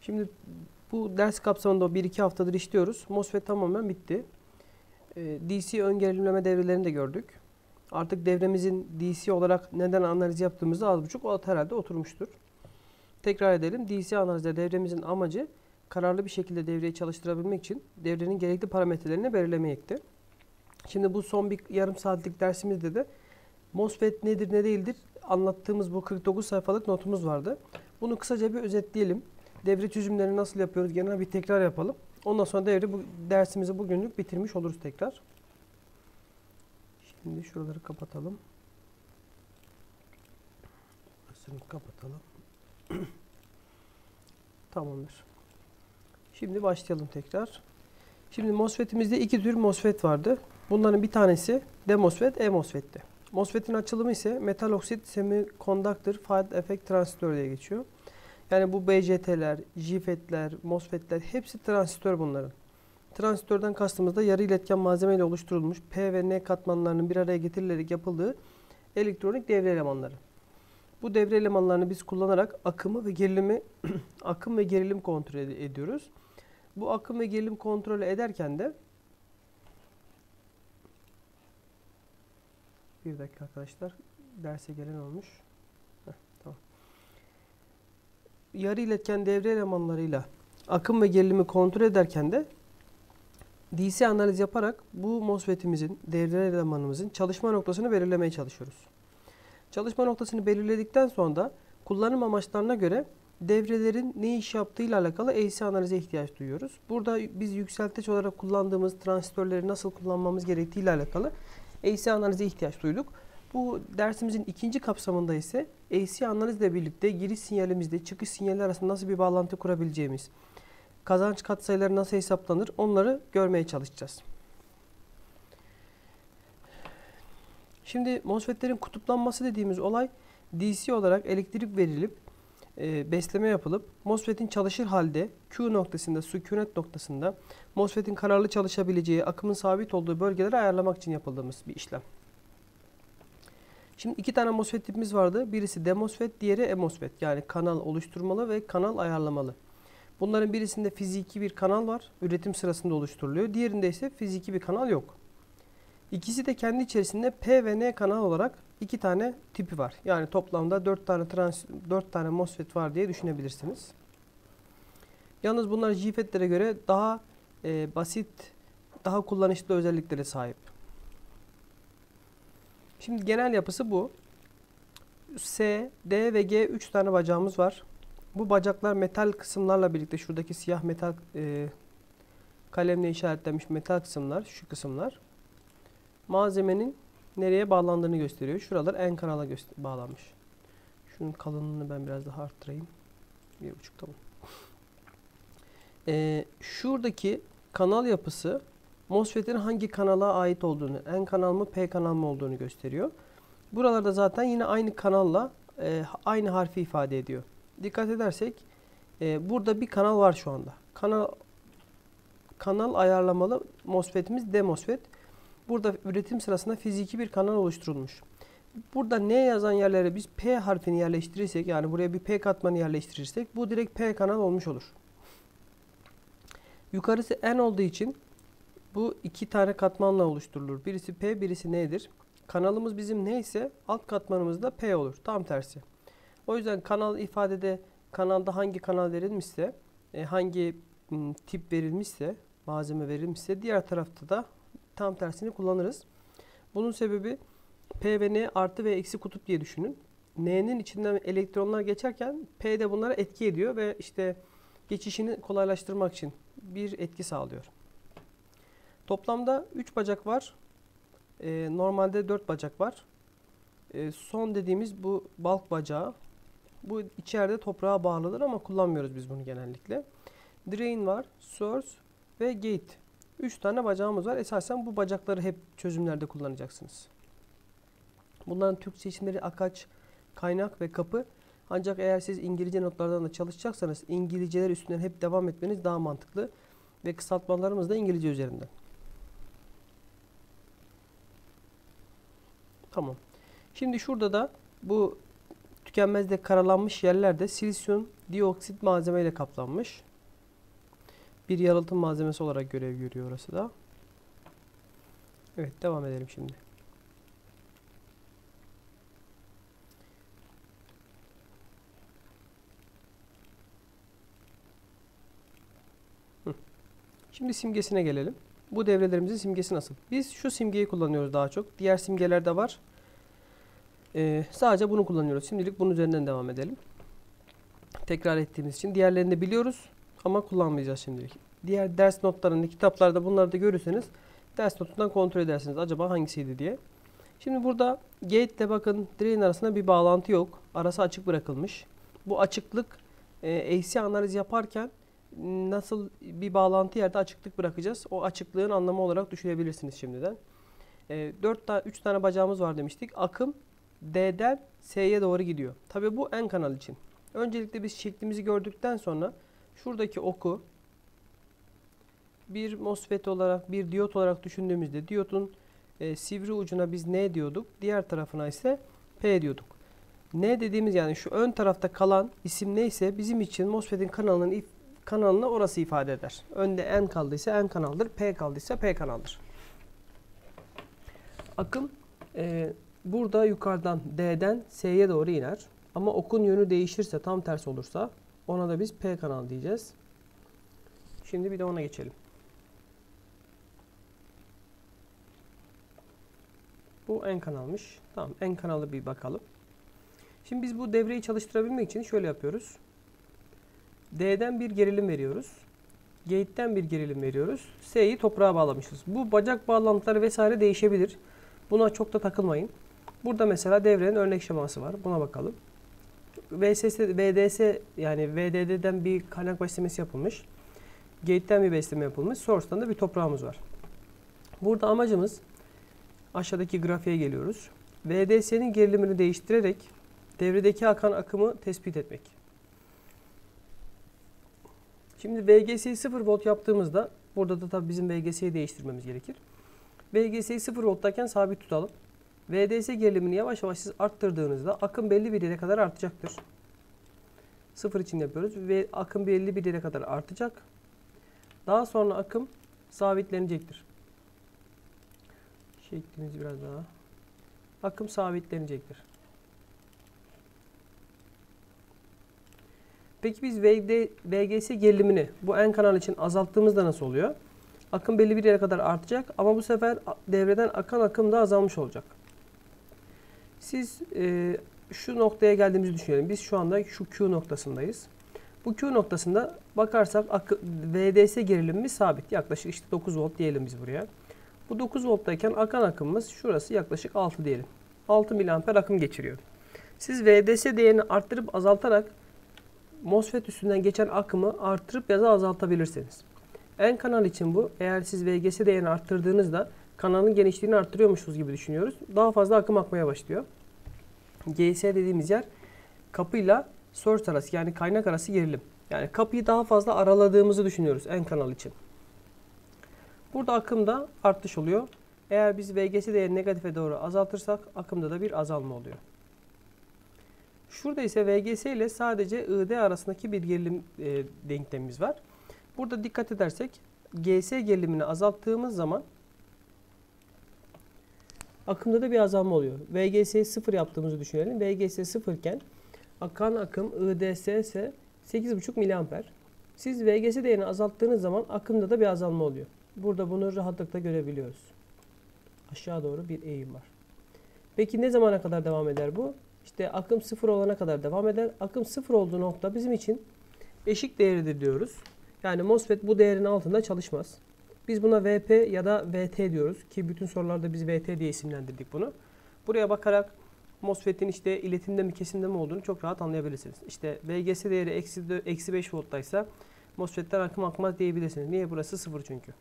Şimdi bu ders kapsamında 1-2 haftadır işliyoruz. MOSFET tamamen bitti. Ee, DC ön gerilimleme devrelerini de gördük. Artık devremizin DC olarak neden analiz yaptığımızda az buçuk o herhalde oturmuştur. Tekrar edelim. DC analizde devremizin amacı kararlı bir şekilde devreyi çalıştırabilmek için devrenin gerekli parametrelerini belirlemekti. Şimdi bu son bir yarım saatlik dersimizde de MOSFET nedir ne değildir anlattığımız bu 49 sayfalık notumuz vardı. Bunu kısaca bir özetleyelim. Devre çözümlerini nasıl yapıyoruz genel bir tekrar yapalım. Ondan sonra devre bu dersimizi bugünlük bitirmiş oluruz tekrar. Şimdi şuraları kapatalım. Burasını kapatalım. Tamamdır. Şimdi başlayalım tekrar. Şimdi MOSFET'imizde iki tür MOSFET vardı. Bunların bir tanesi DMOSFET, E-MOSFET'ti. MOSFET'in açılımı ise Metal Oxide Semiconductor Field Effect Transistor diye geçiyor. Yani bu BCT'ler, JFET'ler, MOSFET'ler hepsi transistör bunların. Transistörden kastımız da yarı iletken malzeme ile oluşturulmuş P ve N katmanlarının bir araya getirilerek yapıldığı elektronik devre elemanları. Bu devre elemanlarını biz kullanarak akımı ve gerilimi akım ve gerilim kontrol ediyoruz. Bu akım ve gerilim kontrol ederken de bir dakika arkadaşlar derse gelen olmuş. Heh, tamam. Yarı iletken devre elemanlarıyla akım ve gerilimi kontrol ederken de DC analiz yaparak bu MOSFET'imizin, devre elemanımızın çalışma noktasını belirlemeye çalışıyoruz. Çalışma noktasını belirledikten sonra da kullanım amaçlarına göre devrelerin ne iş yaptığıyla alakalı AC analize ihtiyaç duyuyoruz. Burada biz yükselteç olarak kullandığımız transistörleri nasıl kullanmamız gerektiği ile alakalı AC analize ihtiyaç duyduk. Bu dersimizin ikinci kapsamında ise AC analizle birlikte giriş sinyalimizde çıkış sinyali arasında nasıl bir bağlantı kurabileceğimiz, kazanç katsayıları nasıl hesaplanır onları görmeye çalışacağız. Şimdi MOSFET'lerin kutuplanması dediğimiz olay DC olarak elektrik verilip e, besleme yapılıp MOSFET'in çalışır halde Q noktasında, sükunet noktasında MOSFET'in kararlı çalışabileceği, akımın sabit olduğu bölgeleri ayarlamak için yapıldığımız bir işlem. Şimdi iki tane MOSFET tipimiz vardı. Birisi DMOSFET, diğeri EMOSFET. Yani kanal oluşturmalı ve kanal ayarlamalı. Bunların birisinde fiziki bir kanal var. Üretim sırasında oluşturuluyor. Diğerinde ise fiziki bir kanal yok. İkisi de kendi içerisinde P ve N kanal olarak iki tane tipi var. Yani toplamda 4 tane trans 4 tane MOSFET var diye düşünebilirsiniz. Yalnız bunlar JFET'lere göre daha e, basit, daha kullanışlı özelliklere sahip. Şimdi genel yapısı bu. S, D ve G 3 tane bacağımız var. Bu bacaklar metal kısımlarla birlikte şuradaki siyah metal e, kalemle işaretlenmiş metal kısımlar, şu kısımlar malzemenin nereye bağlandığını gösteriyor. Şuralar en kanala bağlanmış. Şunun kalınlığını ben biraz daha arttırayım. Bir buçuk tamam. Ee, şuradaki kanal yapısı MOSFET'in hangi kanala ait olduğunu, N kanal mı P kanal mı olduğunu gösteriyor. Buralarda zaten yine aynı kanalla e, aynı harfi ifade ediyor. Dikkat edersek e, burada bir kanal var şu anda. Kanal kanal ayarlamalı MOSFET'imiz D MOSFET. Burada üretim sırasında fiziki bir kanal oluşturulmuş. Burada ne yazan yerlere biz P harfini yerleştirirsek yani buraya bir P katmanı yerleştirirsek bu direkt P kanal olmuş olur. Yukarısı N olduğu için bu iki tane katmanla oluşturulur. Birisi P, birisi N'dir. Kanalımız bizim neyse alt katmanımız da P olur. Tam tersi. O yüzden kanal ifadede kanalda hangi kanal verilmişse, e, hangi tip verilmişse, malzeme verilmişse diğer tarafta da tam tersini kullanırız. Bunun sebebi P ve N artı ve eksi kutup diye düşünün. N'nin içinden elektronlar geçerken P de bunlara etki ediyor ve işte geçişini kolaylaştırmak için bir etki sağlıyor. Toplamda 3 bacak var. Ee, normalde 4 bacak var. Ee, son dediğimiz bu balk bacağı. Bu içeride toprağa bağlıdır ama kullanmıyoruz biz bunu genellikle. Drain var, source ve gate. 3 tane bacağımız var. Esasen bu bacakları hep çözümlerde kullanacaksınız. Bunların Türkçe isimleri akaç, kaynak ve kapı. Ancak eğer siz İngilizce notlardan da çalışacaksanız İngilizceler üstünden hep devam etmeniz daha mantıklı. Ve kısaltmalarımız da İngilizce üzerinden. Tamam. Şimdi şurada da bu tükenmezde karalanmış yerlerde silisyum dioksit malzemeyle kaplanmış. Bir yalıtım malzemesi olarak görev görüyor orası da. Evet devam edelim şimdi. Şimdi simgesine gelelim. Bu devrelerimizin simgesi nasıl? Biz şu simgeyi kullanıyoruz daha çok. Diğer simgelerde var. Ee, sadece bunu kullanıyoruz. Şimdilik bunun üzerinden devam edelim. Tekrar ettiğimiz için. Diğerlerini de biliyoruz ama kullanmayacağız şimdilik. Diğer ders notlarında, kitaplarda bunları da görürseniz ders notundan kontrol edersiniz. Acaba hangisiydi diye. Şimdi burada gate ile bakın drain arasında bir bağlantı yok. Arası açık bırakılmış. Bu açıklık e, AC analiz yaparken nasıl bir bağlantı yerde açıklık bırakacağız. O açıklığın anlamı olarak düşünebilirsiniz şimdiden. E, 4 tane 3 tane bacağımız var demiştik. Akım D'den S'ye doğru gidiyor. Tabi bu en kanal için. Öncelikle biz şeklimizi gördükten sonra şuradaki oku bir MOSFET olarak, bir diyot olarak düşündüğümüzde diyotun e, sivri ucuna biz N diyorduk. Diğer tarafına ise P diyorduk. N dediğimiz yani şu ön tarafta kalan isim neyse bizim için MOSFET'in kanalının kanalını orası ifade eder. Önde N kaldıysa N kanaldır, P kaldıysa P kanaldır. Akım e, burada yukarıdan D'den S'ye doğru iner. Ama okun yönü değişirse, tam ters olursa ona da biz P kanal diyeceğiz. Şimdi bir de ona geçelim. Bu N kanalmış. Tamam N kanalı bir bakalım. Şimdi biz bu devreyi çalıştırabilmek için şöyle yapıyoruz. D'den bir gerilim veriyoruz. Gate'den bir gerilim veriyoruz. S'yi toprağa bağlamışız. Bu bacak bağlantıları vesaire değişebilir. Buna çok da takılmayın. Burada mesela devrenin örnek şeması var. Buna bakalım. VSS, VDS yani VDD'den bir kaynak beslemesi yapılmış. Gate'den bir besleme yapılmış. Source'dan da bir toprağımız var. Burada amacımız aşağıdaki grafiğe geliyoruz. VDS'nin gerilimini değiştirerek devredeki akan akımı tespit etmek. Şimdi VGS'yi 0 volt yaptığımızda burada da tabii bizim VGS'yi değiştirmemiz gerekir. VGS'yi 0 volttayken sabit tutalım. VDS gerilimini yavaş yavaş siz arttırdığınızda akım belli bir yere kadar artacaktır. 0 için yapıyoruz ve akım belli bir yere kadar artacak. Daha sonra akım sabitlenecektir. Şeklimiz biraz daha. Akım sabitlenecektir. Peki biz VD, VGS gerilimini bu en kanal için azalttığımızda nasıl oluyor? Akım belli bir yere kadar artacak ama bu sefer devreden akan akım da azalmış olacak. Siz e, şu noktaya geldiğimizi düşünelim. Biz şu anda şu Q noktasındayız. Bu Q noktasında bakarsak VDS gerilimimiz sabit. Yaklaşık işte 9 volt diyelim biz buraya. Bu 9 volttayken akan akımımız şurası yaklaşık 6 diyelim. 6 miliamper akım geçiriyor. Siz VDS değerini arttırıp azaltarak MOSFET üstünden geçen akımı arttırıp ya da azaltabilirsiniz. En kanal için bu. Eğer siz VGS değerini arttırdığınızda kanalın genişliğini arttırıyormuşuz gibi düşünüyoruz. Daha fazla akım akmaya başlıyor. GS dediğimiz yer kapıyla source arası yani kaynak arası gerilim. Yani kapıyı daha fazla araladığımızı düşünüyoruz en kanal için. Burada akımda artış oluyor. Eğer biz VGS değerini negatife doğru azaltırsak akımda da bir azalma oluyor. Şurada ise VGS ile sadece ID arasındaki bir gerilim e, denklemimiz var. Burada dikkat edersek GS gerilimini azalttığımız zaman akımda da bir azalma oluyor. VGS'yi 0 yaptığımızı düşünelim. VGS 0 iken akan akım IDS ise 8,5 mA. Siz VGS değerini azalttığınız zaman akımda da bir azalma oluyor. Burada bunu rahatlıkla görebiliyoruz. Aşağı doğru bir eğim var. Peki ne zamana kadar devam eder bu? İşte akım sıfır olana kadar devam eder. Akım sıfır olduğu nokta bizim için eşik değeridir diyoruz. Yani MOSFET bu değerin altında çalışmaz. Biz buna VP ya da VT diyoruz ki bütün sorularda biz VT diye isimlendirdik bunu. Buraya bakarak MOSFET'in işte iletimde mi kesimde mi olduğunu çok rahat anlayabilirsiniz. İşte VGS değeri eksi, eksi 5 volttaysa MOSFET'ten akım akmaz diyebilirsiniz. Niye? Burası sıfır çünkü.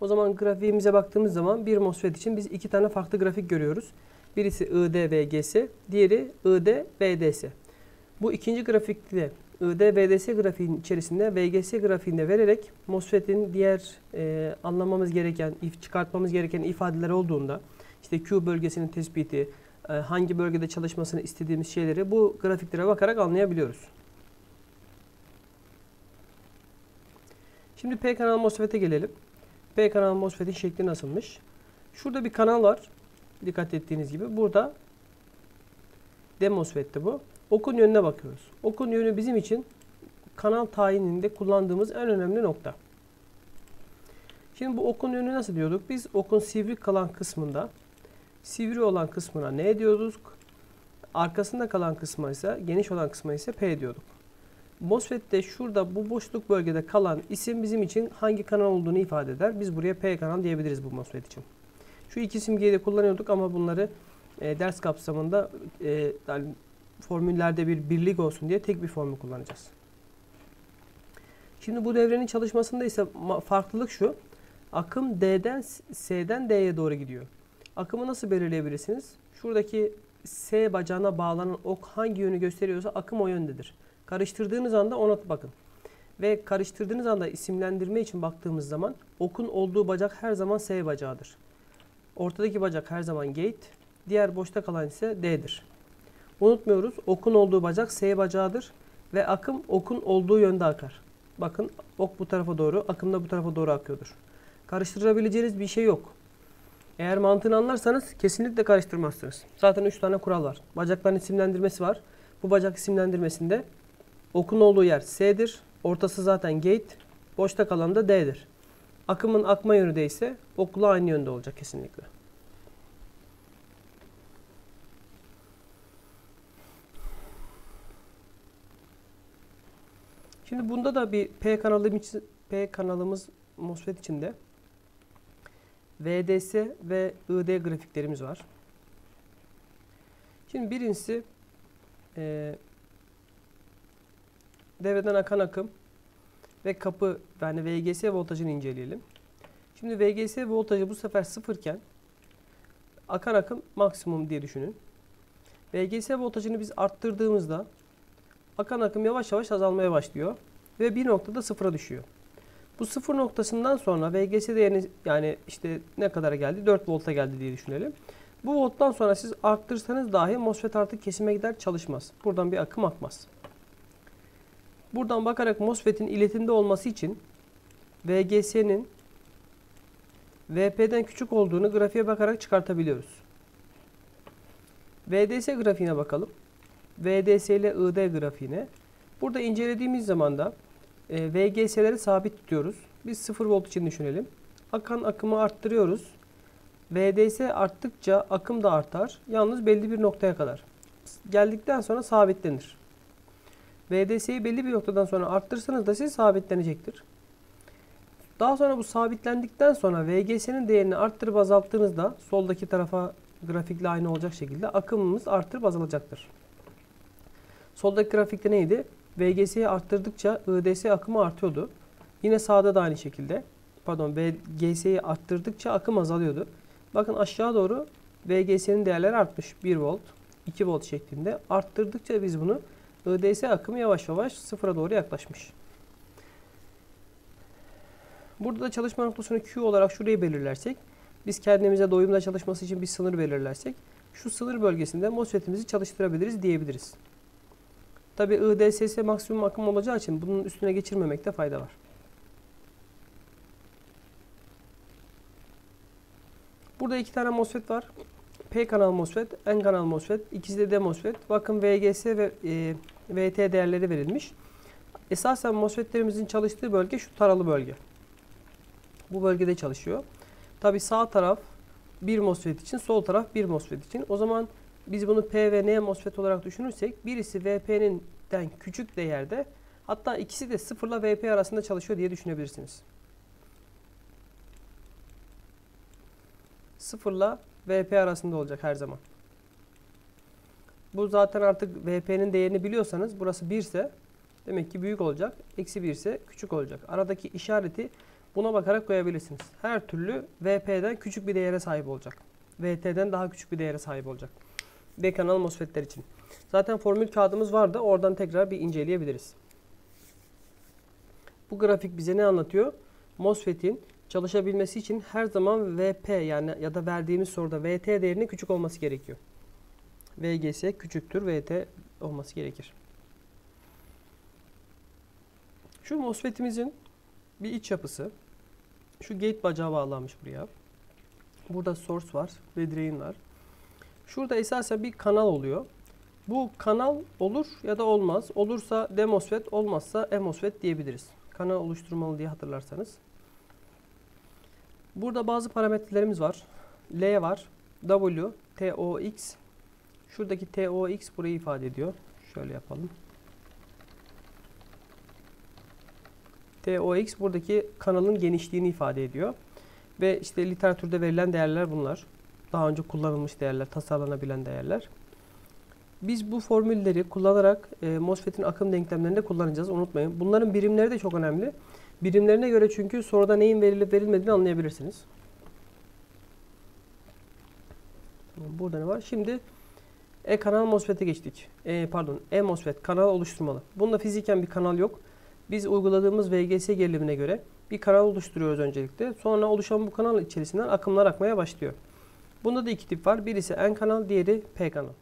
O zaman grafiğimize baktığımız zaman bir MOSFET için biz iki tane farklı grafik görüyoruz. Birisi ID VGS, diğeri ID VDS. Bu ikinci grafikte ID VDS grafiğin içerisinde VGS grafiğinde vererek MOSFET'in diğer e, anlamamız gereken, çıkartmamız gereken ifadeler olduğunda işte Q bölgesinin tespiti, e, hangi bölgede çalışmasını istediğimiz şeyleri bu grafiklere bakarak anlayabiliyoruz. Şimdi P kanal MOSFET'e gelelim. P kanal MOSFET'in şekli nasılmış? Şurada bir kanal var. Dikkat ettiğiniz gibi. Burada D MOSFET'ti bu. Okun yönüne bakıyoruz. Okun yönü bizim için kanal tayininde kullandığımız en önemli nokta. Şimdi bu okun yönü nasıl diyorduk? Biz okun sivri kalan kısmında sivri olan kısmına ne diyorduk? Arkasında kalan kısmı ise geniş olan kısmı ise P diyorduk. MOSFET'te şurada bu boşluk bölgede kalan isim bizim için hangi kanal olduğunu ifade eder. Biz buraya P kanal diyebiliriz bu MOSFET için. Şu iki simgeyi de kullanıyorduk ama bunları e, ders kapsamında e, yani formüllerde bir birlik olsun diye tek bir formül kullanacağız. Şimdi bu devrenin çalışmasında ise farklılık şu. Akım D'den S'den D'ye doğru gidiyor. Akımı nasıl belirleyebilirsiniz? Şuradaki S bacağına bağlanan ok hangi yönü gösteriyorsa akım o yöndedir. Karıştırdığınız anda ona bakın. Ve karıştırdığınız anda isimlendirme için baktığımız zaman okun olduğu bacak her zaman S bacağıdır. Ortadaki bacak her zaman gate, diğer boşta kalan ise D'dir. Unutmuyoruz okun olduğu bacak S bacağıdır ve akım okun olduğu yönde akar. Bakın ok bu tarafa doğru, akım da bu tarafa doğru akıyordur. Karıştırabileceğiniz bir şey yok. Eğer mantığını anlarsanız kesinlikle karıştırmazsınız. Zaten 3 tane kural var. Bacakların isimlendirmesi var. Bu bacak isimlendirmesinde okun olduğu yer S'dir. Ortası zaten gate. Boşta kalan da D'dir. Akımın akma yönü de ise okla aynı yönde olacak kesinlikle. Şimdi bunda da bir P kanalımız P kanalımız MOSFET içinde VDS ve ID grafiklerimiz var. Şimdi birincisi e, devreden akan akım ve kapı yani VGS voltajını inceleyelim. Şimdi VGS voltajı bu sefer sıfırken akan akım maksimum diye düşünün. VGS voltajını biz arttırdığımızda akan akım yavaş yavaş azalmaya başlıyor ve bir noktada sıfıra düşüyor. Bu sıfır noktasından sonra VGS değerini yani işte ne kadar geldi? 4 volta geldi diye düşünelim. Bu volttan sonra siz arttırsanız dahi MOSFET artık kesime gider çalışmaz. Buradan bir akım akmaz. Buradan bakarak MOSFET'in iletimde olması için VGS'nin VP'den küçük olduğunu grafiğe bakarak çıkartabiliyoruz. VDS grafiğine bakalım. VDS ile ID grafiğine. Burada incelediğimiz zaman da e, VGS'leri sabit tutuyoruz. Biz 0 volt için düşünelim. Akan akımı arttırıyoruz. VDS arttıkça akım da artar. Yalnız belli bir noktaya kadar. Geldikten sonra sabitlenir. VDS'yi belli bir noktadan sonra arttırırsanız da siz sabitlenecektir. Daha sonra bu sabitlendikten sonra VGS'nin değerini arttırıp azalttığınızda soldaki tarafa grafikle aynı olacak şekilde akımımız arttırıp azalacaktır. Soldaki grafikte neydi? VGS'yi arttırdıkça IDS akımı artıyordu. Yine sağda da aynı şekilde. Pardon VGS'yi arttırdıkça akım azalıyordu. Bakın aşağı doğru VGS'nin değerleri artmış. 1 volt, 2 volt şeklinde. Arttırdıkça biz bunu IDS akımı yavaş yavaş sıfıra doğru yaklaşmış. Burada da çalışma noktasını Q olarak şurayı belirlersek, biz kendimize doyumda çalışması için bir sınır belirlersek, şu sınır bölgesinde MOSFET'imizi çalıştırabiliriz diyebiliriz. Tabi IDSS maksimum akım olacağı için bunun üstüne geçirmemekte fayda var. Burada iki tane MOSFET var. P kanal MOSFET, N kanal MOSFET, ikisi de D MOSFET. Bakın VGS ve e, VT değerleri verilmiş. Esasen MOSFET'lerimizin çalıştığı bölge şu taralı bölge. Bu bölgede çalışıyor. Tabi sağ taraf bir MOSFET için, sol taraf bir MOSFET için. O zaman biz bunu P ve N MOSFET olarak düşünürsek birisi VP'nin den küçük değerde hatta ikisi de 0 ile VP arasında çalışıyor diye düşünebilirsiniz. 0 ile VP arasında olacak her zaman. Bu zaten artık VP'nin değerini biliyorsanız burası 1 ise demek ki büyük olacak. Eksi 1 ise küçük olacak. Aradaki işareti buna bakarak koyabilirsiniz. Her türlü VP'den küçük bir değere sahip olacak. VT'den daha küçük bir değere sahip olacak. B kanal MOSFET'ler için. Zaten formül kağıdımız vardı. Oradan tekrar bir inceleyebiliriz. Bu grafik bize ne anlatıyor? MOSFET'in çalışabilmesi için her zaman VP yani ya da verdiğimiz soruda VT değerinin küçük olması gerekiyor. VGS küçüktür VT olması gerekir. Şu MOSFET'imizin bir iç yapısı. Şu gate bacağı bağlanmış buraya. Burada source var ve drain var. Şurada esasen bir kanal oluyor. Bu kanal olur ya da olmaz. Olursa demosfet, olmazsa emosfet diyebiliriz. Kanal oluşturmalı diye hatırlarsanız. Burada bazı parametrelerimiz var. L var. W, TOX. Şuradaki TOX burayı ifade ediyor. Şöyle yapalım. TOX buradaki kanalın genişliğini ifade ediyor. Ve işte literatürde verilen değerler bunlar. Daha önce kullanılmış değerler, tasarlanabilen değerler. Biz bu formülleri kullanarak e, MOSFET'in akım denklemlerinde kullanacağız. Unutmayın. Bunların birimleri de çok önemli. Birimlerine göre çünkü soruda neyin verilip verilmediğini anlayabilirsiniz. Burada ne var? Şimdi E kanal MOSFET'e geçtik. E, pardon, E MOSFET kanal oluşturmalı. Bunda fiziken bir kanal yok. Biz uyguladığımız VGS gerilimine göre bir kanal oluşturuyoruz öncelikle. Sonra oluşan bu kanal içerisinden akımlar akmaya başlıyor. Bunda da iki tip var. Birisi N kanal, diğeri P kanal.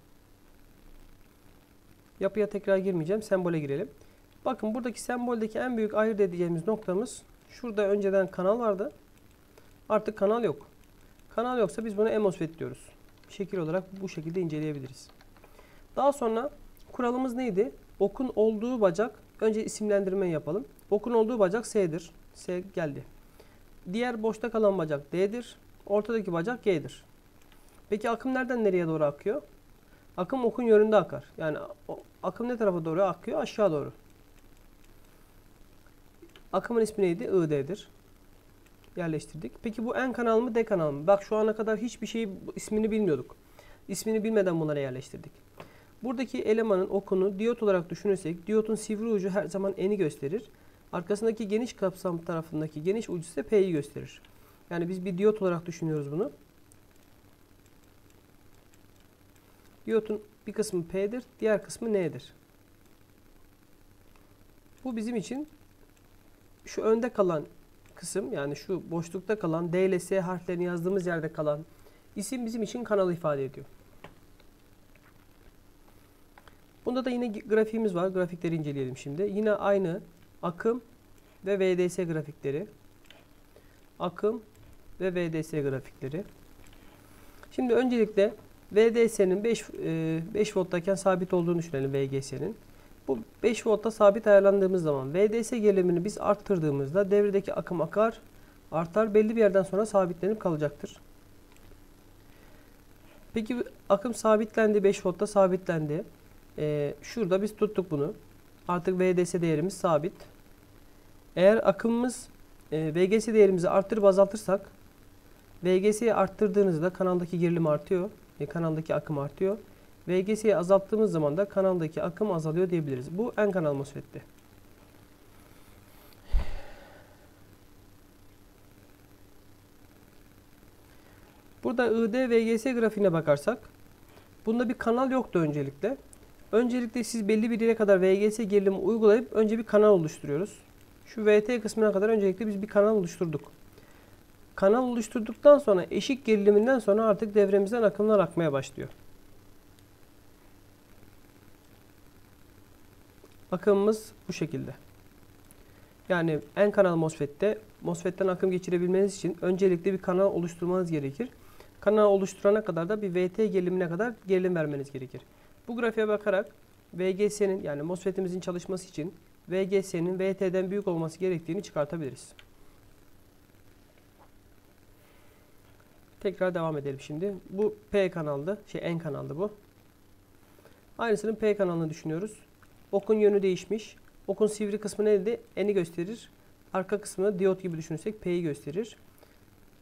Yapıya tekrar girmeyeceğim. Sembole girelim. Bakın buradaki semboldeki en büyük ayırt edeceğimiz noktamız şurada önceden kanal vardı. Artık kanal yok. Kanal yoksa biz buna MOSFET diyoruz. Şekil olarak bu şekilde inceleyebiliriz. Daha sonra kuralımız neydi? Okun olduğu bacak önce isimlendirme yapalım. Okun olduğu bacak S'dir. S geldi. Diğer boşta kalan bacak D'dir. Ortadaki bacak G'dir. Peki akım nereden nereye doğru akıyor? Akım okun yönünde akar. Yani akım ne tarafa doğru akıyor? Aşağı doğru. Akımın ismi neydi? ID'dir. Yerleştirdik. Peki bu N kanal mı D kanal mı? Bak şu ana kadar hiçbir şey ismini bilmiyorduk. İsmini bilmeden bunları yerleştirdik. Buradaki elemanın okunu diyot olarak düşünürsek diyotun sivri ucu her zaman N'i gösterir. Arkasındaki geniş kapsam tarafındaki geniş ucu ise P'yi gösterir. Yani biz bir diyot olarak düşünüyoruz bunu. Diyotun bir kısmı P'dir, diğer kısmı N'dir. Bu bizim için şu önde kalan kısım yani şu boşlukta kalan D ile S harflerini yazdığımız yerde kalan isim bizim için kanalı ifade ediyor. Bunda da yine grafiğimiz var. Grafikleri inceleyelim şimdi. Yine aynı akım ve VDS grafikleri. Akım ve VDS grafikleri. Şimdi öncelikle VDS'nin 5, 5 volttayken sabit olduğunu düşünelim VGS'nin. Bu 5 voltta sabit ayarlandığımız zaman VDS gerilimini biz arttırdığımızda devredeki akım akar, artar. Belli bir yerden sonra sabitlenip kalacaktır. Peki akım sabitlendi, 5 voltta sabitlendi. Ee, şurada biz tuttuk bunu. Artık VDS değerimiz sabit. Eğer akımımız e, VGS değerimizi arttırıp azaltırsak VGS'yi arttırdığınızda kanaldaki gerilim artıyor. E, kanaldaki akım artıyor. VGS'yi azalttığımız zaman da kanaldaki akım azalıyor diyebiliriz. Bu en kanal MOSFET'ti. Burada ID VGS grafiğine bakarsak bunda bir kanal yoktu öncelikle. Öncelikle siz belli bir yere kadar VGS gerilimi uygulayıp önce bir kanal oluşturuyoruz. Şu VT kısmına kadar öncelikle biz bir kanal oluşturduk. Kanal oluşturduktan sonra eşik geriliminden sonra artık devremizden akımlar akmaya başlıyor. Akımımız bu şekilde. Yani en kanal MOSFET'te MOSFET'ten akım geçirebilmeniz için öncelikle bir kanal oluşturmanız gerekir. Kanal oluşturana kadar da bir VT gerilimine kadar gerilim vermeniz gerekir. Bu grafiğe bakarak VGS'nin yani MOSFET'imizin çalışması için VGS'nin VT'den büyük olması gerektiğini çıkartabiliriz. Tekrar devam edelim şimdi. Bu P kanaldı. Şey N kanaldı bu. Aynısını P kanalını düşünüyoruz. Okun yönü değişmiş. Okun sivri kısmı neydi? N'i gösterir. Arka kısmını diyot gibi düşünürsek P'yi gösterir.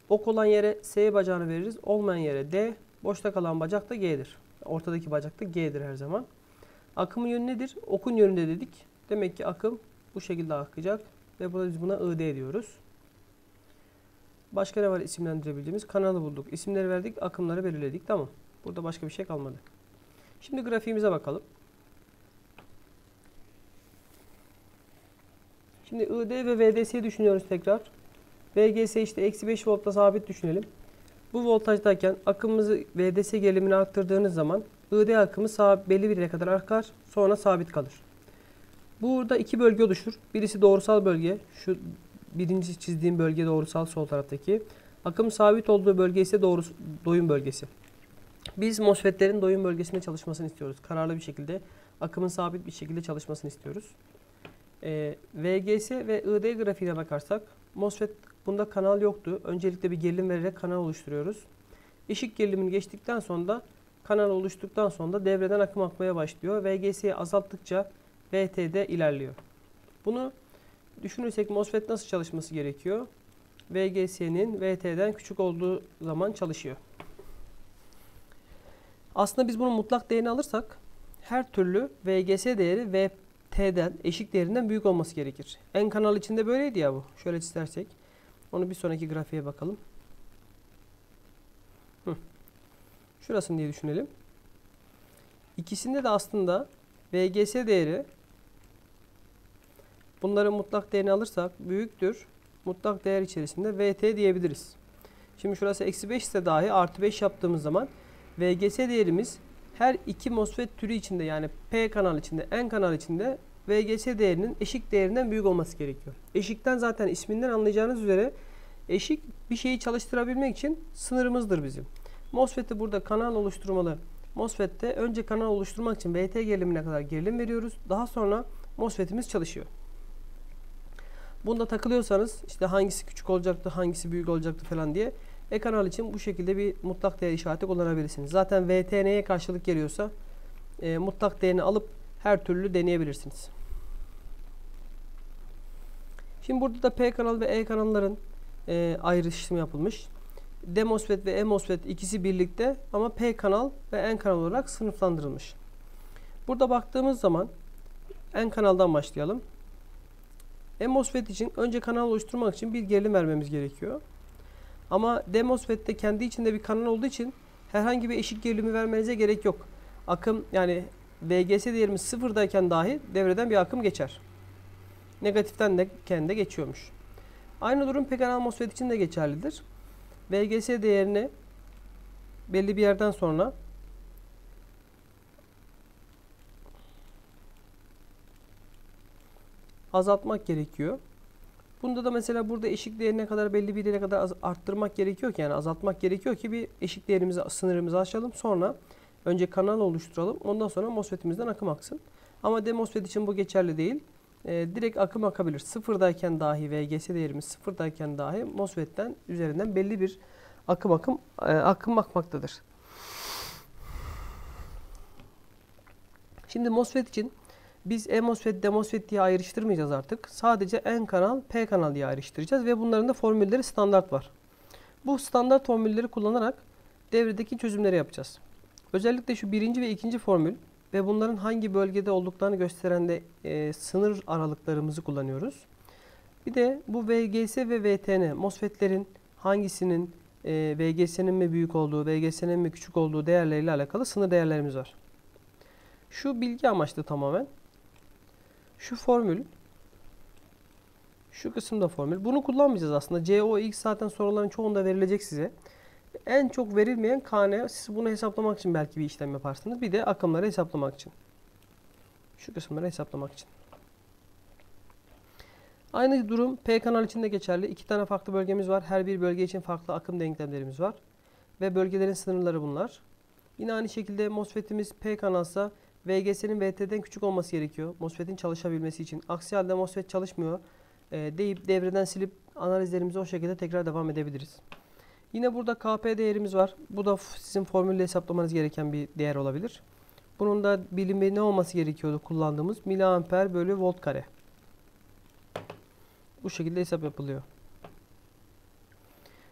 Ok olan yere S bacağını veririz. Olmayan yere D. Boşta kalan bacak da G'dir. Ortadaki bacak da G'dir her zaman. Akımın yönü nedir? Okun yönünde dedik. Demek ki akım bu şekilde akacak. Ve burada biz buna ID diyoruz. Başka ne var isimlendirebildiğimiz? Kanalı bulduk. İsimleri verdik. Akımları belirledik. Tamam. Burada başka bir şey kalmadı. Şimdi grafiğimize bakalım. Şimdi ID ve VDS'yi düşünüyoruz tekrar. VGS işte eksi 5 voltta sabit düşünelim. Bu voltajdayken akımımızı VDS gerilimini arttırdığınız zaman ID akımı sağ, belli bir yere kadar akar. Sonra sabit kalır. Burada iki bölge oluşur. Birisi doğrusal bölge. Şu birinci çizdiğim bölge doğrusal sol taraftaki. Akım sabit olduğu bölge ise doğru, doyum bölgesi. Biz MOSFET'lerin doyum bölgesinde çalışmasını istiyoruz. Kararlı bir şekilde akımın sabit bir şekilde çalışmasını istiyoruz. Ee, VGS ve ID grafiğine bakarsak MOSFET bunda kanal yoktu. Öncelikle bir gerilim vererek kanal oluşturuyoruz. Eşik gerilimini geçtikten sonra da kanal oluştuktan sonra da devreden akım akmaya başlıyor. VGS'yi azalttıkça VT'de ilerliyor. Bunu düşünürsek MOSFET nasıl çalışması gerekiyor? VGS'nin VT'den küçük olduğu zaman çalışıyor. Aslında biz bunu mutlak değerini alırsak her türlü VGS değeri VT'den eşik değerinden büyük olması gerekir. En kanal içinde böyleydi ya bu. Şöyle istersek. Onu bir sonraki grafiğe bakalım. Hı. Şurasını diye düşünelim. İkisinde de aslında VGS değeri bunların mutlak değerini alırsak büyüktür. Mutlak değer içerisinde VT diyebiliriz. Şimdi şurası eksi 5 ise dahi artı 5 yaptığımız zaman VGS değerimiz her iki MOSFET türü içinde yani P kanal içinde, N kanal içinde VGS değerinin eşik değerinden büyük olması gerekiyor. Eşikten zaten isminden anlayacağınız üzere eşik bir şeyi çalıştırabilmek için sınırımızdır bizim. MOSFET'i burada kanal oluşturmalı. MOSFET'te önce kanal oluşturmak için VT gerilimine kadar gerilim veriyoruz. Daha sonra MOSFET'imiz çalışıyor. Bunda takılıyorsanız işte hangisi küçük olacaktı, hangisi büyük olacaktı falan diye e-kanal için bu şekilde bir mutlak değer işareti kullanabilirsiniz. Zaten VT karşılık geliyorsa e, mutlak değerini alıp her türlü deneyebilirsiniz. Şimdi burada da P kanal ve E kanalların e, ayrışımı yapılmış. D MOSFET ve E MOSFET ikisi birlikte ama P kanal ve N kanal olarak sınıflandırılmış. Burada baktığımız zaman N kanaldan başlayalım. E MOSFET için önce kanal oluşturmak için bir gerilim vermemiz gerekiyor. Ama D MOSFET'te kendi içinde bir kanal olduğu için herhangi bir eşik gerilimi vermenize gerek yok. Akım yani VGS değerimiz sıfırdayken dahi devreden bir akım geçer. Negatiften de kendi geçiyormuş. Aynı durum P kanal MOSFET için de geçerlidir. VGS değerini belli bir yerden sonra azaltmak gerekiyor. Bunda da mesela burada eşik değerine kadar belli bir yere kadar arttırmak gerekiyor ki yani azaltmak gerekiyor ki bir eşik değerimizi sınırımızı aşalım. Sonra önce kanal oluşturalım. Ondan sonra MOSFET'imizden akım aksın. Ama D MOSFET için bu geçerli değil. E, direkt akım akabilir. Sıfırdayken dahi VGS değerimiz sıfırdayken dahi MOSFET'ten üzerinden belli bir akım akım e, akım akmaktadır. Şimdi MOSFET için biz E-MOSFET, D-MOSFET diye ayrıştırmayacağız artık. Sadece N kanal, P kanal diye ayrıştıracağız ve bunların da formülleri standart var. Bu standart formülleri kullanarak devredeki çözümleri yapacağız. Özellikle şu birinci ve ikinci formül ve bunların hangi bölgede olduklarını gösteren de e, sınır aralıklarımızı kullanıyoruz. Bir de bu VGS ve VTN MOSFET'lerin hangisinin e, VGS'nin mi büyük olduğu, VGS'nin mi küçük olduğu değerleriyle alakalı sınır değerlerimiz var. Şu bilgi amaçlı tamamen. Şu formül şu kısımda formül. Bunu kullanmayacağız aslında. COX zaten soruların çoğunda verilecek size. En çok verilmeyen KN. Siz bunu hesaplamak için belki bir işlem yaparsınız. Bir de akımları hesaplamak için. Şu kısımları hesaplamak için. Aynı durum P kanal için de geçerli. İki tane farklı bölgemiz var. Her bir bölge için farklı akım denklemlerimiz var. Ve bölgelerin sınırları bunlar. Yine aynı şekilde MOSFET'imiz P kanalsa VGS'nin VT'den küçük olması gerekiyor. MOSFET'in çalışabilmesi için. Aksi halde MOSFET çalışmıyor e, deyip devreden silip analizlerimize o şekilde tekrar devam edebiliriz. Yine burada KP değerimiz var. Bu da sizin formülle hesaplamanız gereken bir değer olabilir. Bunun da bilimi ne olması gerekiyordu kullandığımız miliamper bölü volt kare. Bu şekilde hesap yapılıyor.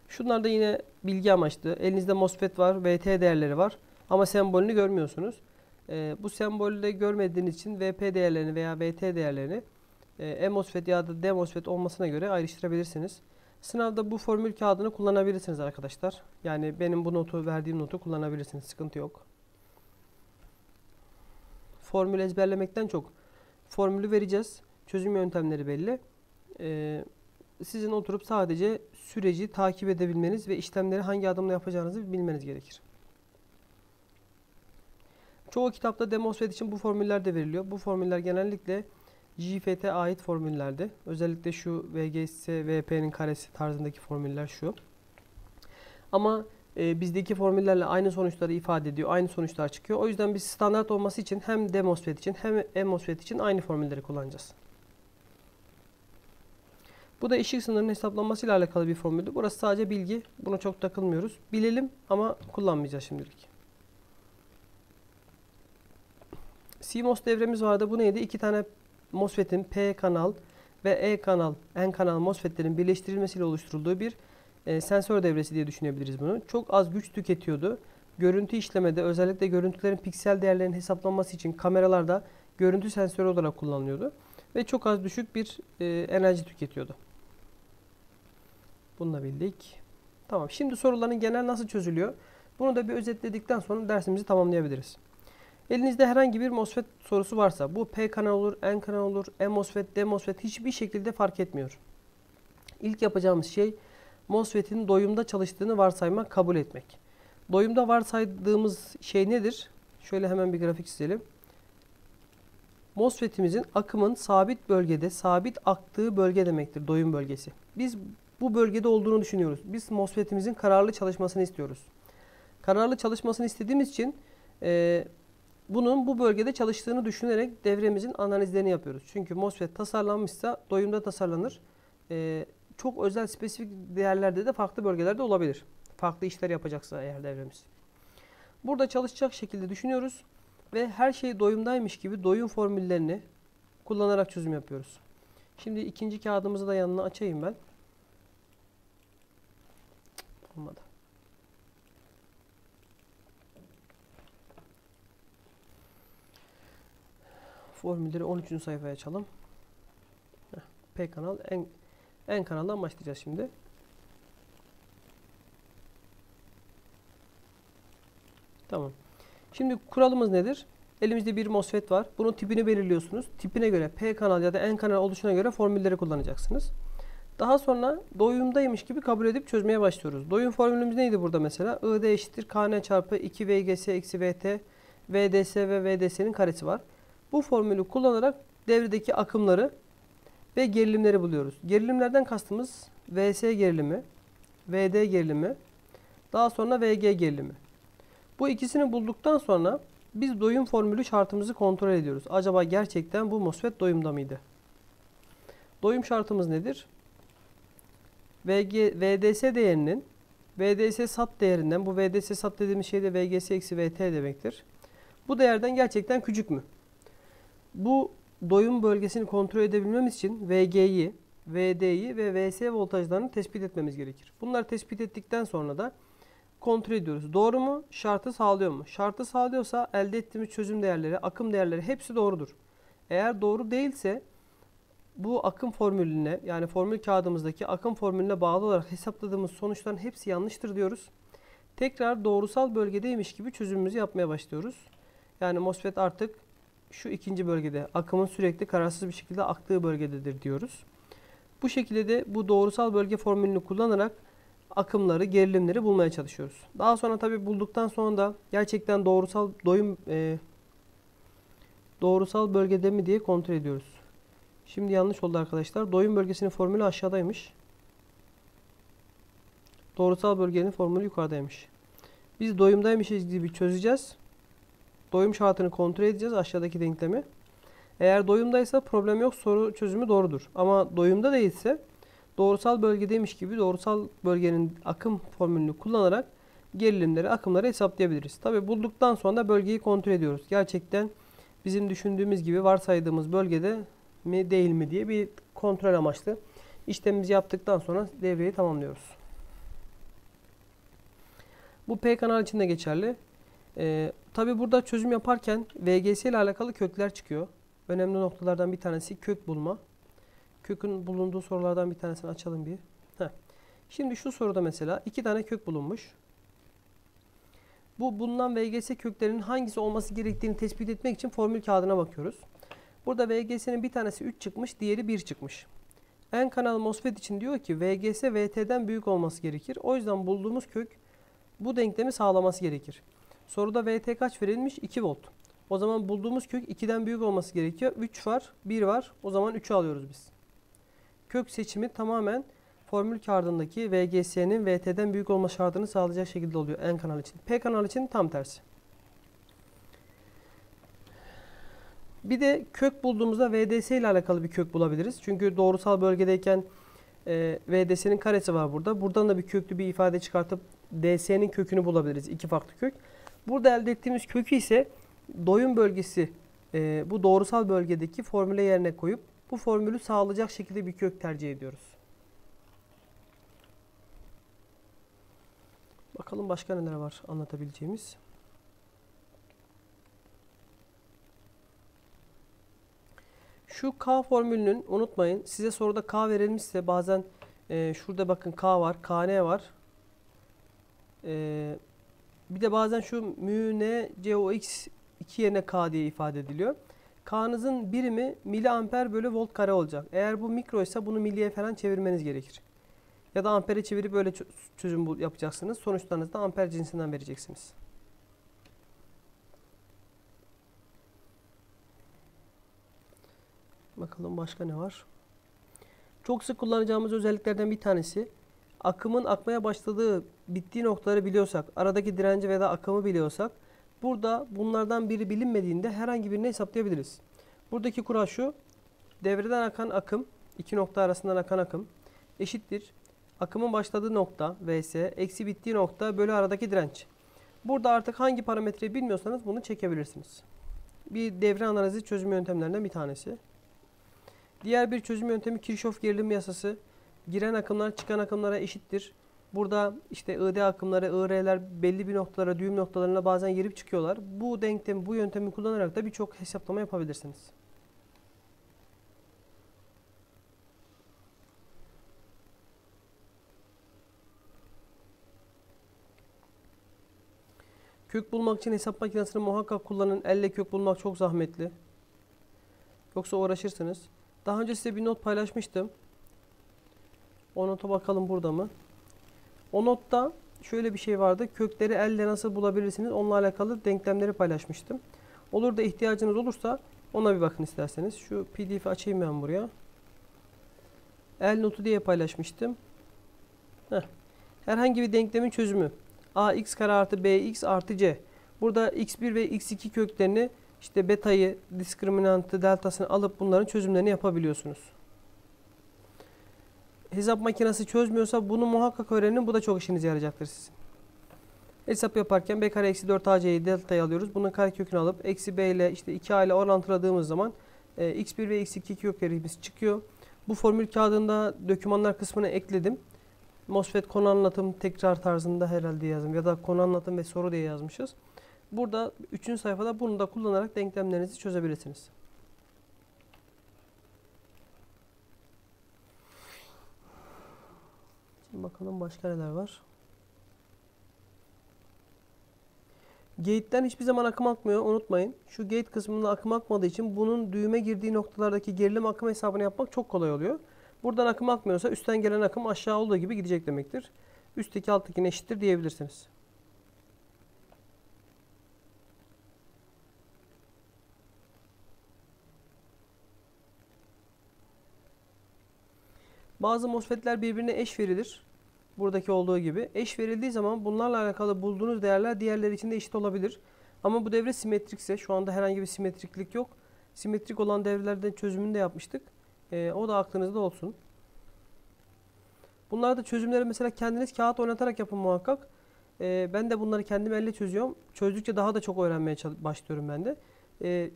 Şunlar da yine bilgi amaçlı. Elinizde MOSFET var, VT değerleri var. Ama sembolünü görmüyorsunuz. E, bu sembolde görmediğiniz için VP değerlerini veya VT değerlerini e, E-MOSFET ya da D-MOSFET olmasına göre ayrıştırabilirsiniz. Sınavda bu formül kağıdını kullanabilirsiniz arkadaşlar. Yani benim bu notu verdiğim notu kullanabilirsiniz. Sıkıntı yok. Formül ezberlemekten çok formülü vereceğiz. Çözüm yöntemleri belli. Ee, sizin oturup sadece süreci takip edebilmeniz ve işlemleri hangi adımla yapacağınızı bilmeniz gerekir. Çoğu kitapta demosfet için bu formüller de veriliyor. Bu formüller genellikle JFT ait formüllerdi. Özellikle şu VGS, VP'nin karesi tarzındaki formüller şu. Ama e, bizdeki formüllerle aynı sonuçları ifade ediyor. Aynı sonuçlar çıkıyor. O yüzden biz standart olması için hem demosfet için hem emosfet için aynı formülleri kullanacağız. Bu da ışık sınırının hesaplanması ile alakalı bir formüldü. Burası sadece bilgi. Buna çok takılmıyoruz. Bilelim ama kullanmayacağız şimdilik. CMOS devremiz vardı. Bu neydi? İki tane MOSFET'in P kanal ve E kanal, N kanal MOSFET'lerin birleştirilmesiyle oluşturulduğu bir e, sensör devresi diye düşünebiliriz bunu. Çok az güç tüketiyordu. Görüntü işlemede özellikle görüntülerin piksel değerlerinin hesaplanması için kameralarda görüntü sensörü olarak kullanılıyordu. Ve çok az düşük bir e, enerji tüketiyordu. Bunu da bildik. Tamam. Şimdi soruların genel nasıl çözülüyor? Bunu da bir özetledikten sonra dersimizi tamamlayabiliriz. Elinizde herhangi bir MOSFET sorusu varsa bu P kanal olur, N kanal olur, E MOSFET, D MOSFET hiçbir şekilde fark etmiyor. İlk yapacağımız şey MOSFET'in doyumda çalıştığını varsaymak, kabul etmek. Doyumda varsaydığımız şey nedir? Şöyle hemen bir grafik çizelim. MOSFET'imizin akımın sabit bölgede, sabit aktığı bölge demektir doyum bölgesi. Biz bu bölgede olduğunu düşünüyoruz. Biz MOSFET'imizin kararlı çalışmasını istiyoruz. Kararlı çalışmasını istediğimiz için e, bunun bu bölgede çalıştığını düşünerek devremizin analizlerini yapıyoruz. Çünkü MOSFET tasarlanmışsa doyumda tasarlanır. E, çok özel spesifik değerlerde de farklı bölgelerde olabilir. Farklı işler yapacaksa eğer devremiz. Burada çalışacak şekilde düşünüyoruz ve her şey doyumdaymış gibi doyum formüllerini kullanarak çözüm yapıyoruz. Şimdi ikinci kağıdımızı da yanına açayım ben. Olmadı. Formülleri 13. sayfaya açalım. P kanal en en kanaldan başlayacağız şimdi. Tamam. Şimdi kuralımız nedir? Elimizde bir MOSFET var. Bunun tipini belirliyorsunuz. Tipine göre P kanal ya da N kanal oluşuna göre formülleri kullanacaksınız. Daha sonra doyumdaymış gibi kabul edip çözmeye başlıyoruz. Doyum formülümüz neydi burada mesela? ID eşittir KN çarpı 2 VGS eksi VT VDS ve VDS'nin karesi var. Bu formülü kullanarak devredeki akımları ve gerilimleri buluyoruz. Gerilimlerden kastımız VS gerilimi, VD gerilimi, daha sonra VG gerilimi. Bu ikisini bulduktan sonra biz doyum formülü şartımızı kontrol ediyoruz. Acaba gerçekten bu MOSFET doyumda mıydı? Doyum şartımız nedir? VG, VDS değerinin VDS sat değerinden, bu VDS sat dediğimiz şey de VGS eksi VT demektir. Bu değerden gerçekten küçük mü? Bu doyum bölgesini kontrol edebilmemiz için VG'yi, VD'yi ve VS voltajlarını tespit etmemiz gerekir. Bunları tespit ettikten sonra da kontrol ediyoruz. Doğru mu? Şartı sağlıyor mu? Şartı sağlıyorsa elde ettiğimiz çözüm değerleri, akım değerleri hepsi doğrudur. Eğer doğru değilse bu akım formülüne yani formül kağıdımızdaki akım formülüne bağlı olarak hesapladığımız sonuçların hepsi yanlıştır diyoruz. Tekrar doğrusal bölgedeymiş gibi çözümümüzü yapmaya başlıyoruz. Yani MOSFET artık şu ikinci bölgede akımın sürekli kararsız bir şekilde aktığı bölgededir diyoruz. Bu şekilde de bu doğrusal bölge formülünü kullanarak akımları, gerilimleri bulmaya çalışıyoruz. Daha sonra tabi bulduktan sonra da gerçekten doğrusal doyum e, doğrusal bölgede mi diye kontrol ediyoruz. Şimdi yanlış oldu arkadaşlar. Doyum bölgesinin formülü aşağıdaymış. Doğrusal bölgenin formülü yukarıdaymış. Biz doyumdaymışız gibi çözeceğiz. Doyum şartını kontrol edeceğiz aşağıdaki denklemi. Eğer doyumdaysa problem yok soru çözümü doğrudur. Ama doyumda değilse doğrusal bölgedeymiş gibi doğrusal bölgenin akım formülünü kullanarak gerilimleri, akımları hesaplayabiliriz. Tabi bulduktan sonra da bölgeyi kontrol ediyoruz. Gerçekten bizim düşündüğümüz gibi varsaydığımız bölgede mi değil mi diye bir kontrol amaçlı işlemimizi yaptıktan sonra devreyi tamamlıyoruz. Bu P kanal için de geçerli. Ee, Tabi burada çözüm yaparken VGS ile alakalı kökler çıkıyor. Önemli noktalardan bir tanesi kök bulma. Kökün bulunduğu sorulardan bir tanesini açalım bir. Heh. Şimdi şu soruda mesela iki tane kök bulunmuş. Bu bulunan VGS köklerinin hangisi olması gerektiğini tespit etmek için formül kağıdına bakıyoruz. Burada VGS'nin bir tanesi 3 çıkmış, diğeri 1 çıkmış. N kanal MOSFET için diyor ki VGS VT'den büyük olması gerekir. O yüzden bulduğumuz kök bu denklemi sağlaması gerekir. Soruda VT kaç verilmiş? 2 volt. O zaman bulduğumuz kök 2'den büyük olması gerekiyor. 3 var, 1 var. O zaman 3'ü alıyoruz biz. Kök seçimi tamamen formül kağıdındaki VGS'nin VT'den büyük olma şartını sağlayacak şekilde oluyor N kanal için. P kanal için tam tersi. Bir de kök bulduğumuzda VDS ile alakalı bir kök bulabiliriz. Çünkü doğrusal bölgedeyken e, VDS'nin karesi var burada. Buradan da bir köklü bir ifade çıkartıp DS'nin kökünü bulabiliriz. iki farklı kök. Burada elde ettiğimiz kökü ise doyum bölgesi e, bu doğrusal bölgedeki formüle yerine koyup bu formülü sağlayacak şekilde bir kök tercih ediyoruz. Bakalım başka neler var anlatabileceğimiz. Şu K formülünün unutmayın size soruda K verilmişse bazen e, şurada bakın K var, KN var. E, bir de bazen şu mü n cox 2 yerine K diye ifade ediliyor. K'nızın birimi miliamper bölü volt kare olacak. Eğer bu mikro ise bunu milliye falan çevirmeniz gerekir. Ya da ampere çevirip böyle çözüm yapacaksınız. Sonuçlarınızı da amper cinsinden vereceksiniz. Bakalım başka ne var? Çok sık kullanacağımız özelliklerden bir tanesi akımın akmaya başladığı, bittiği noktaları biliyorsak, aradaki direnci veya akımı biliyorsak burada bunlardan biri bilinmediğinde herhangi birini hesaplayabiliriz. Buradaki kural şu. Devreden akan akım, iki nokta arasından akan akım eşittir. Akımın başladığı nokta vs eksi bittiği nokta bölü aradaki direnç. Burada artık hangi parametreyi bilmiyorsanız bunu çekebilirsiniz. Bir devre analizi çözüm yöntemlerinden bir tanesi. Diğer bir çözüm yöntemi Kirchhoff gerilim yasası. Giren akımlar çıkan akımlara eşittir. Burada işte ID akımları, IR'ler belli bir noktalara, düğüm noktalarına bazen girip çıkıyorlar. Bu denklemi, bu yöntemi kullanarak da birçok hesaplama yapabilirsiniz. Kök bulmak için hesap makinesini muhakkak kullanın. Elle kök bulmak çok zahmetli. Yoksa uğraşırsınız. Daha önce size bir not paylaşmıştım. O nota bakalım burada mı? O notta şöyle bir şey vardı. Kökleri elle nasıl bulabilirsiniz? Onunla alakalı denklemleri paylaşmıştım. Olur da ihtiyacınız olursa ona bir bakın isterseniz. Şu pdf'i açayım ben buraya. El notu diye paylaşmıştım. Heh. Herhangi bir denklemin çözümü. ax kare artı bx artı c. Burada x1 ve x2 köklerini işte betayı, diskriminantı, deltasını alıp bunların çözümlerini yapabiliyorsunuz. Hesap makinesi çözmüyorsa bunu muhakkak öğrenin. Bu da çok işinize yarayacaktır sizin. Hesap yaparken b kare eksi 4 ac'yi delta'yı alıyoruz. Bunun kare kökünü alıp eksi b ile işte 2a ile orantıladığımız zaman e, x1 ve x2 köklerimiz çıkıyor. Bu formül kağıdında dokümanlar kısmına ekledim. MOSFET konu anlatım tekrar tarzında herhalde yazdım ya da konu anlatım ve soru diye yazmışız. Burada 3. sayfada bunu da kullanarak denklemlerinizi çözebilirsiniz. Bakalım başka neler var. Gate'den hiçbir zaman akım akmıyor. Unutmayın. Şu gate kısmında akım akmadığı için bunun düğüme girdiği noktalardaki gerilim akım hesabını yapmak çok kolay oluyor. Buradan akım akmıyorsa üstten gelen akım aşağı olduğu gibi gidecek demektir. Üstteki alttakine eşittir diyebilirsiniz. Bazı MOSFET'ler birbirine eş verilir. Buradaki olduğu gibi. Eş verildiği zaman bunlarla alakalı bulduğunuz değerler diğerleri için de eşit olabilir. Ama bu devre simetrikse şu anda herhangi bir simetriklik yok. Simetrik olan devrelerden çözümünü de yapmıştık. Ee, o da aklınızda olsun. Bunlar da çözümleri mesela kendiniz kağıt oynatarak yapın muhakkak. Ee, ben de bunları kendim elle çözüyorum. Çözdükçe daha da çok öğrenmeye başlıyorum ben de. Ee,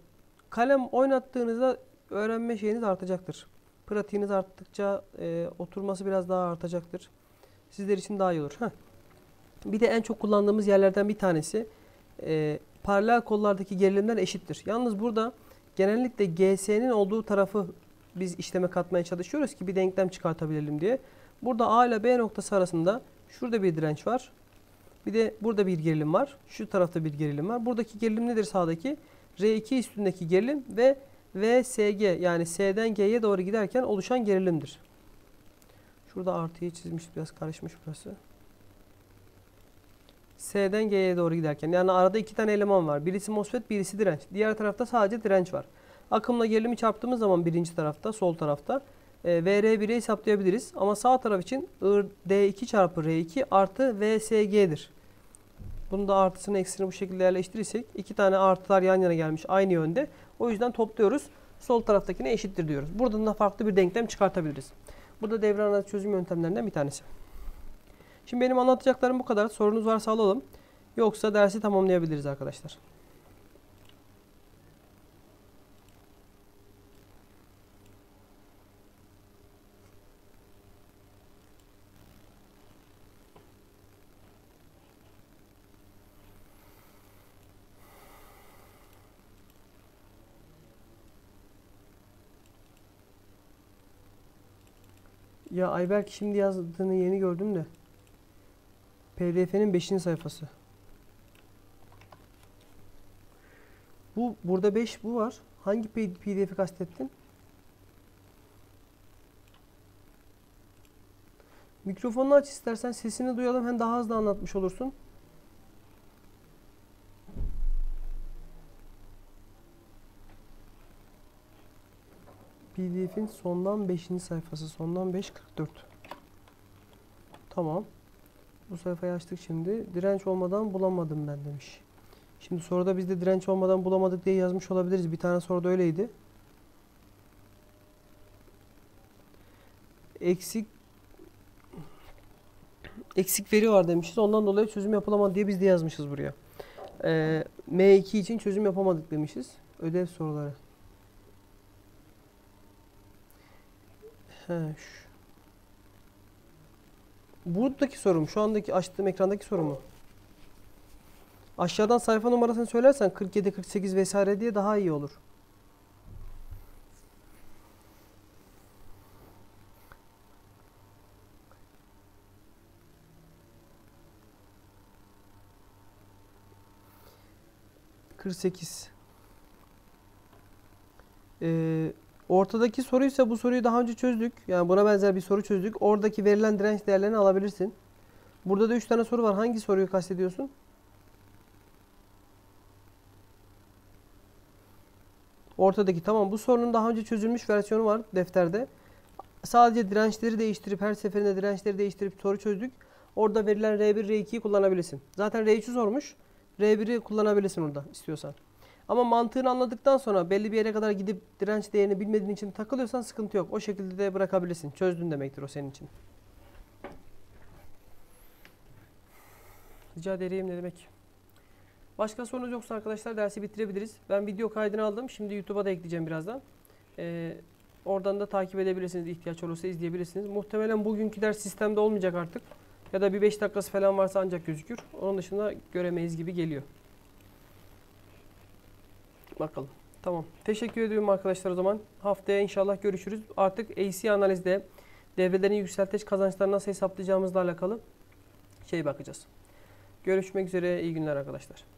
kalem oynattığınızda öğrenme şeyiniz artacaktır. Pratiğiniz arttıkça e, oturması biraz daha artacaktır. Sizler için daha iyi olur. Heh. Bir de en çok kullandığımız yerlerden bir tanesi e, paralel kollardaki gerilimler eşittir. Yalnız burada genellikle GS'nin olduğu tarafı biz işleme katmaya çalışıyoruz ki bir denklem çıkartabilelim diye. Burada A ile B noktası arasında şurada bir direnç var. Bir de burada bir gerilim var. Şu tarafta bir gerilim var. Buradaki gerilim nedir sağdaki? R2 üstündeki gerilim ve VSG yani S'den G'ye doğru giderken oluşan gerilimdir. Şurada artıyı çizmiş biraz karışmış burası. S'den G'ye doğru giderken. Yani arada iki tane eleman var. Birisi MOSFET, birisi direnç. Diğer tarafta sadece direnç var. Akımla gerilimi çarptığımız zaman birinci tarafta, sol tarafta e, VR1'i hesaplayabiliriz. Ama sağ taraf için D2 çarpı R2 artı VSG'dir. Bunu da artısını eksisini bu şekilde yerleştirirsek iki tane artılar yan yana gelmiş aynı yönde. O yüzden topluyoruz. Sol taraftakine eşittir diyoruz. Buradan da farklı bir denklem çıkartabiliriz. Bu da devre analiz çözüm yöntemlerinden bir tanesi. Şimdi benim anlatacaklarım bu kadar. Sorunuz varsa alalım. Yoksa dersi tamamlayabiliriz arkadaşlar. Ya Ayberk şimdi yazdığını yeni gördüm de. PDF'nin 5. sayfası. Bu burada 5 bu var. Hangi PDF'i kastettin? Mikrofonunu aç istersen sesini duyalım hem daha hızlı anlatmış olursun. PDF'in sondan 5. sayfası. Sondan 5 44. Tamam. Bu sayfayı açtık şimdi. Direnç olmadan bulamadım ben demiş. Şimdi soruda biz de direnç olmadan bulamadık diye yazmış olabiliriz. Bir tane soruda öyleydi. Eksik eksik veri var demişiz. Ondan dolayı çözüm yapılamadı diye biz de yazmışız buraya. Ee, M2 için çözüm yapamadık demişiz. Ödev soruları. He, şu. Buradaki sorum, şu andaki açtığım ekrandaki soru mu? Aşağıdan sayfa numarasını söylersen 47, 48 vesaire diye daha iyi olur. Kırk sekiz. Ee, ortadaki soruysa bu soruyu daha önce çözdük. Yani buna benzer bir soru çözdük. Oradaki verilen direnç değerlerini alabilirsin. Burada da 3 tane soru var. Hangi soruyu kastediyorsun? Ortadaki tamam bu sorunun daha önce çözülmüş versiyonu var defterde. Sadece dirençleri değiştirip her seferinde dirençleri değiştirip soru çözdük. Orada verilen R1, R2'yi kullanabilirsin. Zaten R3'ü sormuş. R1'i kullanabilirsin orada istiyorsan. Ama mantığını anladıktan sonra belli bir yere kadar gidip direnç değerini bilmediğin için takılıyorsan sıkıntı yok. O şekilde de bırakabilirsin. Çözdün demektir o senin için. Rica ederim ne demek. Başka sorunuz yoksa arkadaşlar dersi bitirebiliriz. Ben video kaydını aldım. Şimdi YouTube'a da ekleyeceğim birazdan. Ee, oradan da takip edebilirsiniz. ihtiyaç olursa izleyebilirsiniz. Muhtemelen bugünkü ders sistemde olmayacak artık. Ya da bir 5 dakikası falan varsa ancak gözükür. Onun dışında göremeyiz gibi geliyor. Bakalım. Tamam. Teşekkür ediyorum arkadaşlar o zaman. Haftaya inşallah görüşürüz. Artık AC analizde devrelerin yükselteç kazançlarını nasıl hesaplayacağımızla alakalı şey bakacağız. Görüşmek üzere. İyi günler arkadaşlar.